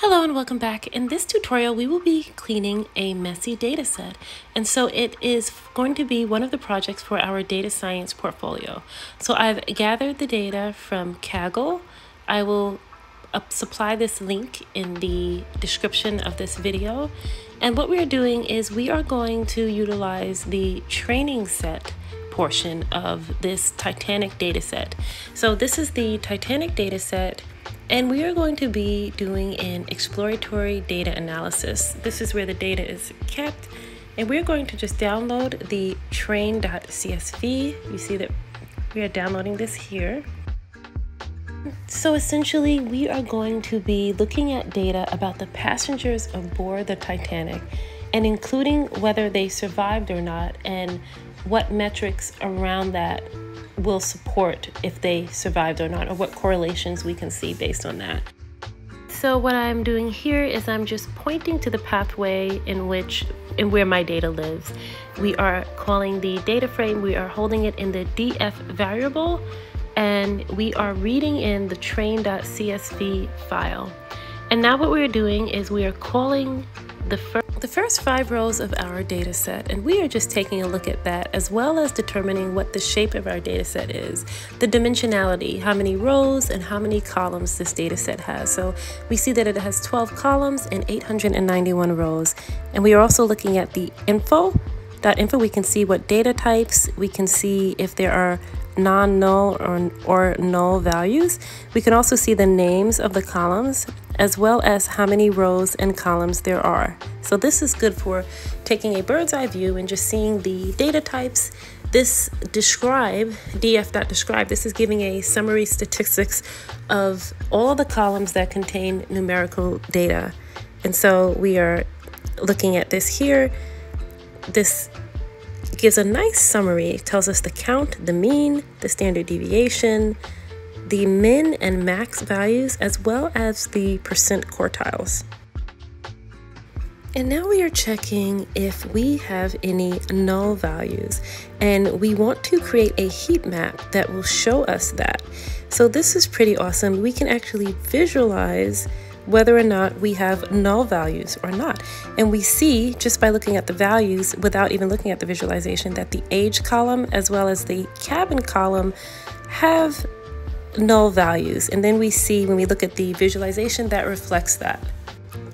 Hello and welcome back. In this tutorial, we will be cleaning a messy data set. And so it is going to be one of the projects for our data science portfolio. So I've gathered the data from Kaggle. I will supply this link in the description of this video. And what we are doing is we are going to utilize the training set portion of this Titanic data set. So this is the Titanic data set and we are going to be doing an exploratory data analysis. This is where the data is kept. And we're going to just download the train.csv. You see that we are downloading this here. So essentially, we are going to be looking at data about the passengers aboard the Titanic and including whether they survived or not and what metrics around that will support if they survived or not, or what correlations we can see based on that. So what I'm doing here is I'm just pointing to the pathway in which in where my data lives. We are calling the data frame, we are holding it in the df variable, and we are reading in the train.csv file. And now what we're doing is we are calling the first the first five rows of our data set, and we are just taking a look at that as well as determining what the shape of our data set is, the dimensionality, how many rows and how many columns this data set has. So we see that it has 12 columns and 891 rows. And we are also looking at the info. .info, we can see what data types, we can see if there are non-null or, or null values. We can also see the names of the columns as well as how many rows and columns there are. So this is good for taking a bird's eye view and just seeing the data types. This describe, df.describe, this is giving a summary statistics of all the columns that contain numerical data. And so we are looking at this here. This gives a nice summary. It tells us the count, the mean, the standard deviation, the min and max values, as well as the percent quartiles. And now we are checking if we have any null values and we want to create a heat map that will show us that. So this is pretty awesome. We can actually visualize whether or not we have null values or not. And we see just by looking at the values without even looking at the visualization that the age column as well as the cabin column have null values. And then we see when we look at the visualization that reflects that.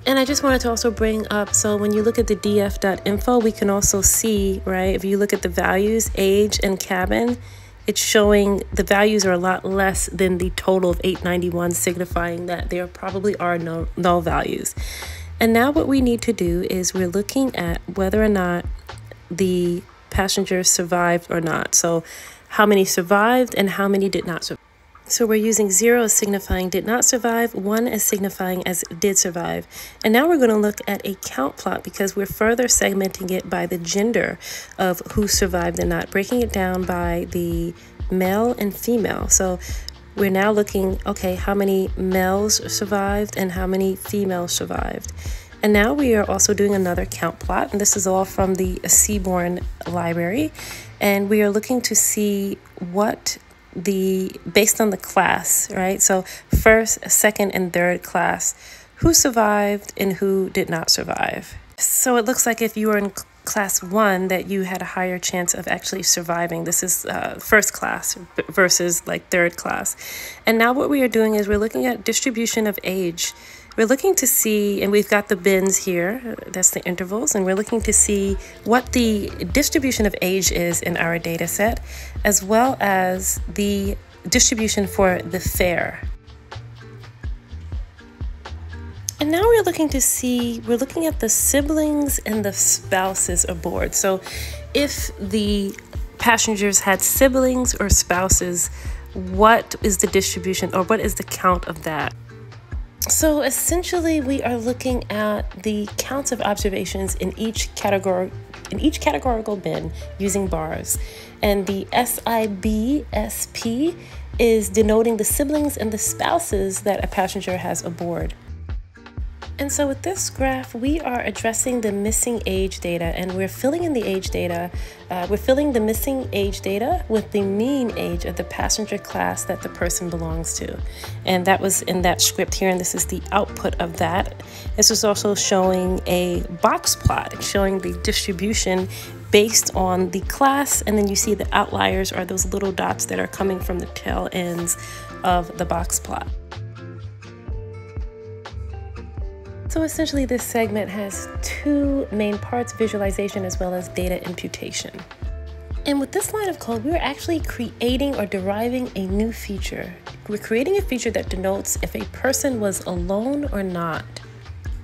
And I just wanted to also bring up, so when you look at the df.info, we can also see, right, if you look at the values, age and cabin, it's showing the values are a lot less than the total of 891, signifying that there probably are no null values. And now what we need to do is we're looking at whether or not the passengers survived or not. So how many survived and how many did not survive. So we're using zero as signifying did not survive, one as signifying as did survive. And now we're going to look at a count plot because we're further segmenting it by the gender of who survived and not, breaking it down by the male and female. So we're now looking, okay, how many males survived and how many females survived. And now we are also doing another count plot, and this is all from the Seaborn Library. And we are looking to see what the based on the class, right? So first, second, and third class, who survived and who did not survive. So it looks like if you were in class one, that you had a higher chance of actually surviving. This is uh, first class versus like third class. And now what we are doing is we're looking at distribution of age. We're looking to see, and we've got the bins here, that's the intervals, and we're looking to see what the distribution of age is in our data set, as well as the distribution for the fare. And now we're looking to see, we're looking at the siblings and the spouses aboard. So if the passengers had siblings or spouses, what is the distribution or what is the count of that? So essentially, we are looking at the counts of observations in each category in each categorical bin using bars. And the SIBSP is denoting the siblings and the spouses that a passenger has aboard. And so with this graph, we are addressing the missing age data and we're filling in the age data. Uh, we're filling the missing age data with the mean age of the passenger class that the person belongs to. And that was in that script here, and this is the output of that. This is also showing a box plot showing the distribution based on the class, and then you see the outliers are those little dots that are coming from the tail ends of the box plot. So essentially this segment has two main parts, visualization as well as data imputation. And with this line of code, we're actually creating or deriving a new feature. We're creating a feature that denotes if a person was alone or not.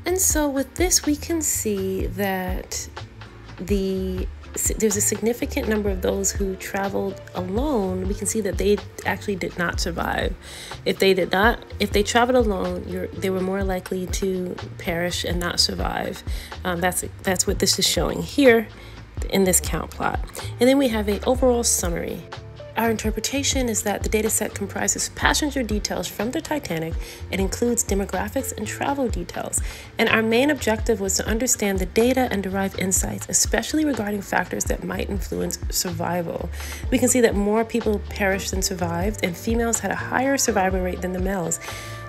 And so with this, we can see that the there's a significant number of those who traveled alone. We can see that they actually did not survive. If they did not, if they traveled alone, they were more likely to perish and not survive. Um, that's that's what this is showing here in this count plot. And then we have a overall summary. Our interpretation is that the dataset comprises passenger details from the Titanic. It includes demographics and travel details. And our main objective was to understand the data and derive insights, especially regarding factors that might influence survival. We can see that more people perished than survived, and females had a higher survival rate than the males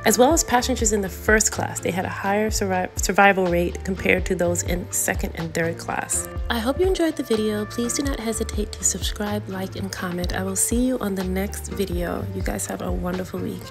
as well as passengers in the first class. They had a higher survi survival rate compared to those in second and third class. I hope you enjoyed the video. Please do not hesitate to subscribe, like, and comment. I will see you on the next video. You guys have a wonderful week.